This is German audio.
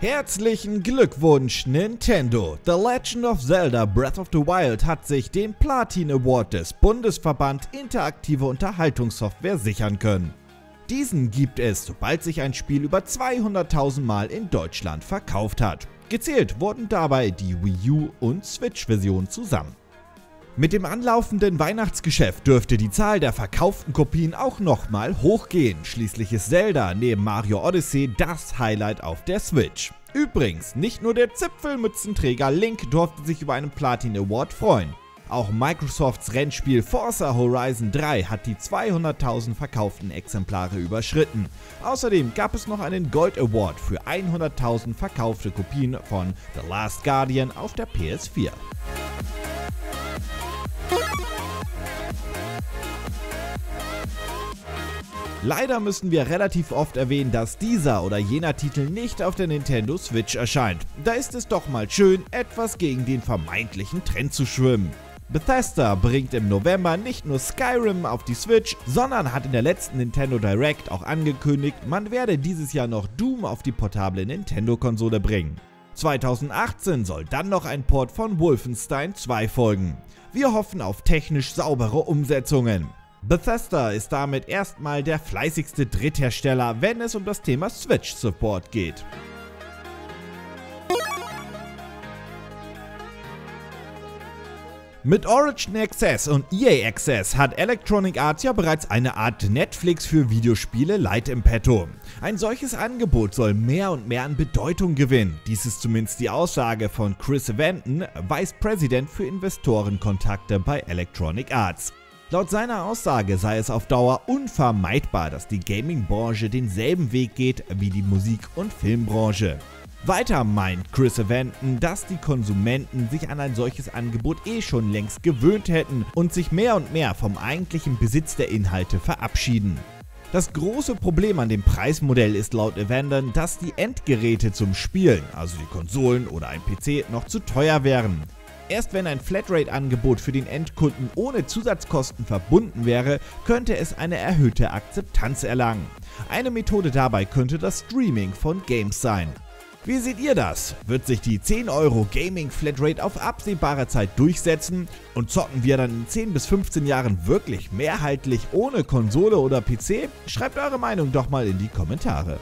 Herzlichen Glückwunsch Nintendo! The Legend of Zelda Breath of the Wild hat sich den Platin Award des Bundesverband Interaktive Unterhaltungssoftware sichern können. Diesen gibt es, sobald sich ein Spiel über 200.000 Mal in Deutschland verkauft hat. Gezählt wurden dabei die Wii U und Switch-Version zusammen. Mit dem anlaufenden Weihnachtsgeschäft dürfte die Zahl der verkauften Kopien auch nochmal hochgehen. Schließlich ist Zelda neben Mario Odyssey das Highlight auf der Switch. Übrigens, nicht nur der Zipfelmützenträger Link durfte sich über einen Platin Award freuen. Auch Microsofts Rennspiel Forza Horizon 3 hat die 200.000 verkauften Exemplare überschritten. Außerdem gab es noch einen Gold Award für 100.000 verkaufte Kopien von The Last Guardian auf der PS4. Leider müssen wir relativ oft erwähnen, dass dieser oder jener Titel nicht auf der Nintendo Switch erscheint. Da ist es doch mal schön, etwas gegen den vermeintlichen Trend zu schwimmen. Bethesda bringt im November nicht nur Skyrim auf die Switch, sondern hat in der letzten Nintendo Direct auch angekündigt, man werde dieses Jahr noch Doom auf die portable Nintendo-Konsole bringen. 2018 soll dann noch ein Port von Wolfenstein 2 folgen. Wir hoffen auf technisch saubere Umsetzungen. Bethesda ist damit erstmal der fleißigste Dritthersteller, wenn es um das Thema Switch Support geht. Mit Origin Access und EA Access hat Electronic Arts ja bereits eine Art Netflix für Videospiele light im Petto. Ein solches Angebot soll mehr und mehr an Bedeutung gewinnen. Dies ist zumindest die Aussage von Chris Venton, Vice President für Investorenkontakte bei Electronic Arts. Laut seiner Aussage sei es auf Dauer unvermeidbar, dass die Gaming-Branche denselben Weg geht wie die Musik- und Filmbranche. Weiter meint Chris Evanton, dass die Konsumenten sich an ein solches Angebot eh schon längst gewöhnt hätten und sich mehr und mehr vom eigentlichen Besitz der Inhalte verabschieden. Das große Problem an dem Preismodell ist laut Evander, dass die Endgeräte zum Spielen, also die Konsolen oder ein PC, noch zu teuer wären. Erst wenn ein Flatrate-Angebot für den Endkunden ohne Zusatzkosten verbunden wäre, könnte es eine erhöhte Akzeptanz erlangen. Eine Methode dabei könnte das Streaming von Games sein. Wie seht ihr das? Wird sich die 10 Euro Gaming Flatrate auf absehbare Zeit durchsetzen und zocken wir dann in 10 bis 15 Jahren wirklich mehrheitlich ohne Konsole oder PC? Schreibt eure Meinung doch mal in die Kommentare.